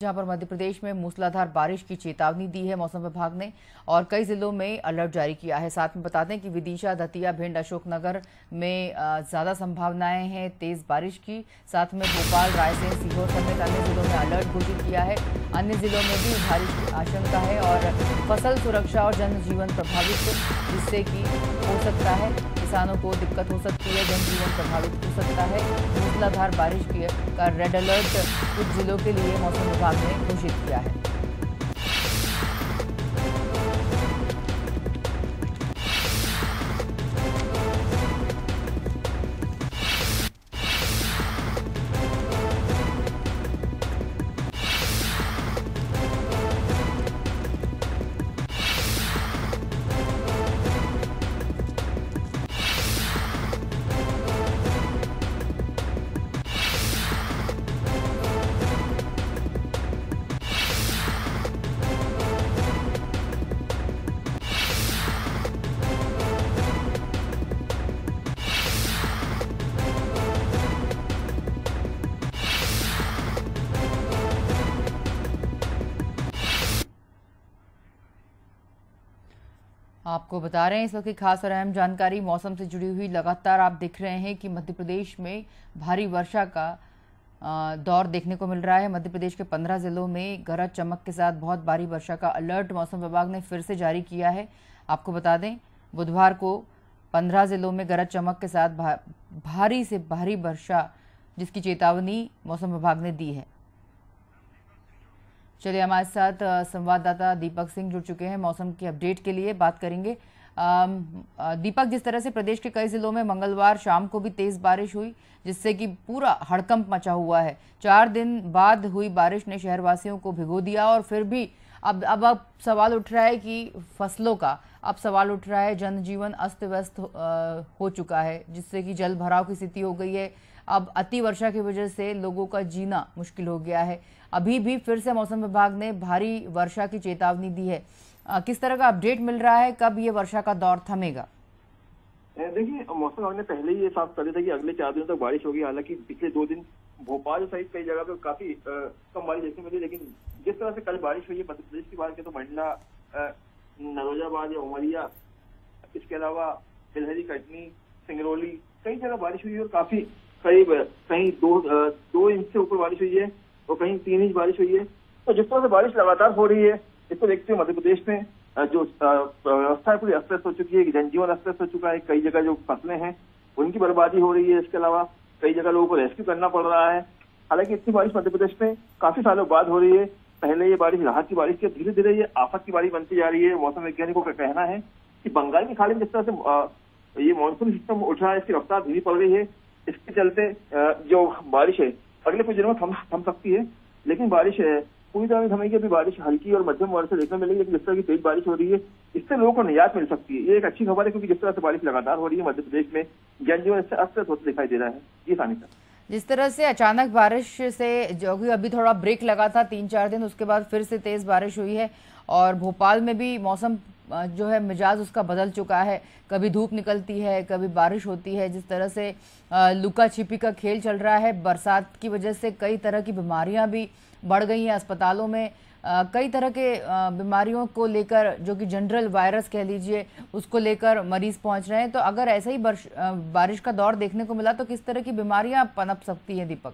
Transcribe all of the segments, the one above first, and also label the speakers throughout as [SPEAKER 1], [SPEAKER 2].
[SPEAKER 1] जहाँ पर मध्य प्रदेश में मूसलाधार बारिश की चेतावनी दी है। मौसम विभाग ने और कई जिलों में अलर्ट जारी किया है। साथ में बता दें कि विदिशा, दतिया, भिंड, अशोकनगर में ज़्यादा संभावनाएँ हैं तेज बारिश की। साथ में भोपाल, रायसेन, सीहोर समेत अन्य जिलों में अलर्ट घोषित किया है। अन्य जिलों में भी बारिश की आशंका है और फ़सल सुरक्षा और जनजीवन प्रभावित जिससे कि हो सकता है किसानों को दिक्कत हो सकती है, जनजीवन प्रभावित हो सकता है। मूसलाधार बारिश की का रेड अलर्ट कुछ जिलों के लिए मौसम विभाग ने घोषित किया है। आपको बता रहे हैं इस वक्त की खास और अहम जानकारी मौसम से जुड़ी हुई। लगातार आप देख रहे हैं कि मध्य प्रदेश में भारी वर्षा का दौर देखने को मिल रहा है। मध्य प्रदेश के पंद्रह जिलों में गरज चमक के साथ बहुत भारी वर्षा का अलर्ट मौसम विभाग ने फिर से जारी किया है। आपको बता दें बुधवार को पंद्रह जिलों में गरज चमक के साथ भा, भारी से भारी वर्षा जिसकी चेतावनी मौसम विभाग ने दी है। चलिए हमारे साथ संवाददाता दीपक सिंह जुड़ चुके हैं मौसम की अपडेट के लिए, बात करेंगे। दीपक, जिस तरह से प्रदेश के कई जिलों में मंगलवार शाम को भी तेज बारिश हुई, जिससे कि पूरा हड़कंप मचा हुआ है। चार दिन बाद हुई बारिश ने शहरवासियों को भिगो दिया और फिर भी अब अब अब सवाल उठ रहा है कि फ़सलों का, अब सवाल उठ रहा है, जनजीवन अस्त व्यस्त हो चुका है, जिससे कि जल भराव की स्थिति हो गई है। अब अति वर्षा की वजह से लोगों का जीना मुश्किल हो गया है। अभी भी फिर से मौसम विभाग ने भारी वर्षा की चेतावनी दी है। किस तरह का अपडेट मिल रहा है? कब ये वर्षा का दौर थमेगा?
[SPEAKER 2] देखिए, मौसम विभाग ने पहले ही ये साफ़ कर दिया था कि अगले चार दिनों तक बारिश होगी। हालाँकि पिछले दो दिन भोपाल सहित कई जगह पे काफ़ी कम बारिश देखने मिली, लेकिन जिस तरह से कल बारिश हुई है, मध्य प्रदेश की बात करें तो मंडला नरोजाबाद या उमरिया, इसके अलावा बिलहरी कटनी, सिंगरौली, कई जगह बारिश हुई और काफ़ी करीब कहीं दो दो इंच से ऊपर बारिश हुई है और कहीं तीन इंच बारिश हुई है। तो जिस तरह से बारिश लगातार हो रही है इसको देखते हुए मध्य प्रदेश में जो व्यवस्था है, पूरी अस्त हो चुकी है जनजीवन अस्त हो चुका है, कई जगह जो फ़सलें हैं, उनकी बर्बादी हो रही है, इसके अलावा कई जगह लोगों को रेस्क्यू करना पड़ रहा है। हालाँकि इतनी बारिश मध्य प्रदेश में काफ़ी सालों बाद हो रही है। पहले ये बारिश, राहत की बारिश थी धीरे धीरे ये आफत की बारिश बनती जा रही है। मौसम वैज्ञानिकों का कहना है कि बंगाल की खाड़ी में जिस तरह से ये मानसून सिस्टम उठ रहा है, इसकी रफ्तार धीमी पड़ रही है। इसके चलते जो बारिश है, अगले कुछ दिनों में थम थम सकती है, लेकिन बारिश है। पूरी तरह से थमेगी अभी बारिश हल्की और मध्यम वर्ष से देखने मिलेगी लेकिन जिस तरह की तेज बारिश हो रही है, इससे लोगों को निजात मिल सकती है। ये एक अच्छी खबर है, क्योंकि जिस तरह से बारिश लगातार हो रही है, मध्य प्रदेश में, जनजीवन इससे अस्त होते दिखाई दे रहा है। ये सानिका
[SPEAKER 1] जिस तरह से अचानक बारिश से जो भी अभी थोड़ा ब्रेक लगा था, तीन चार दिन, उसके बाद फिर से तेज बारिश हुई है, और भोपाल में भी मौसम जो है मिजाज उसका बदल चुका है। कभी धूप निकलती है, कभी बारिश होती है। जिस तरह से लुका छिपी का खेल चल रहा है, बरसात की वजह से कई तरह की बीमारियाँ भी बढ़ गई हैं अस्पतालों में। कई तरह के बीमारियों को लेकर, जो कि जनरल वायरस कह लीजिए, उसको लेकर मरीज़ पहुँच रहे हैं। तो अगर ऐसा ही बारिश का दौर देखने को मिला तो किस तरह की बीमारियाँ पनप सकती हैं दीपक?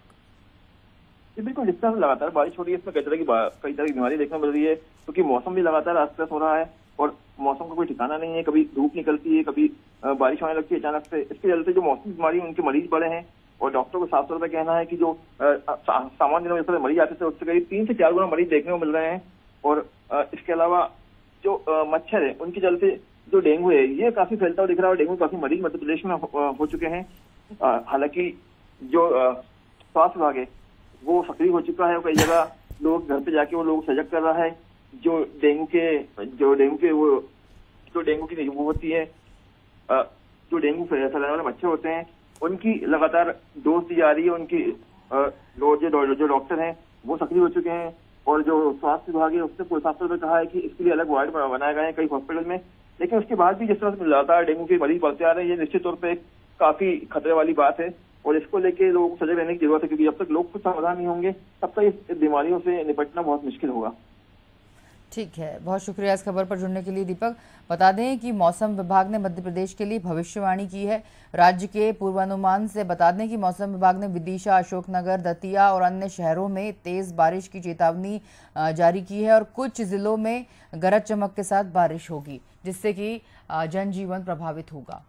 [SPEAKER 2] बिल्कुल जिस तरह लगातार बारिश हो रही है। इसमें कई तरह की कई तरह की बीमारी देखने मिल रही है, क्योंकि मौसम भी लगातार अस्त हो रहा है। और मौसम का कोई ठिकाना नहीं है, कभी धूप निकलती है, कभी बारिश होने लगती है अचानक से। इसके चलते जो मौसमी बीमारी उनके मरीज़ बढ़े हैं और डॉक्टर को साफ़ तौर पर कहना है कि जो सामान्य दिनों में मरीज़ आते थे, उससे करीब तीन से चार गुना मरीज़ देखने को मिल रहे हैं। और इसके अलावा जो मच्छर है, उनके चलते जो डेंगू है, ये काफ़ी फैलता हुआ दिख रहा है और डेंगू काफ़ी मरीज़ मध्य प्रदेश में हो चुके हैं। हालाँकि जो स्वास्थ्य विभाग है, वो सक्रिय हो चुका है कई जगह लोग घर पे जाके वो लोग सजग कर रहा है। जो डेंगू के, जो डेंगू के वो, जो डेंगू की वो होती है जो डेंगू फैलाने वाले मच्छर होते हैं, उनकी लगातार डोज दी जा रही है, उनकी जो डॉक्टर हैं, वो सक्रिय हो चुके हैं, और जो स्वास्थ्य विभाग है, उसने प्रशासन में कहा है कि इसके लिए अलग वार्ड बनाए गए हैं कई हॉस्पिटल में, लेकिन उसके बाद भी जिस तरह से लगातार डेंगू के मरीज़ बढ़ते आ रहे हैं, ये निश्चित तौर पर काफ़ी खतरे वाली बात है, और इसको लेके लोगों को सजग रहने की ज़रूरत है, क्योंकि जब तक लोग कुछ सावधान नहीं होंगे, तब तक इस बीमारियों से निपटना बहुत मुश्किल होगा।
[SPEAKER 1] ठीक है। बहुत शुक्रिया इस खबर पर जुड़ने के लिए, दीपक। बता दें कि मौसम विभाग ने मध्य प्रदेश के लिए भविष्यवाणी की है। राज्य के पूर्वानुमान से बता दें कि मौसम विभाग ने विदिशा, अशोकनगर, दतिया और अन्य शहरों में तेज बारिश की चेतावनी जारी की है और कुछ जिलों में गरज चमक के साथ बारिश होगी, जिससे कि जनजीवन प्रभावित होगा।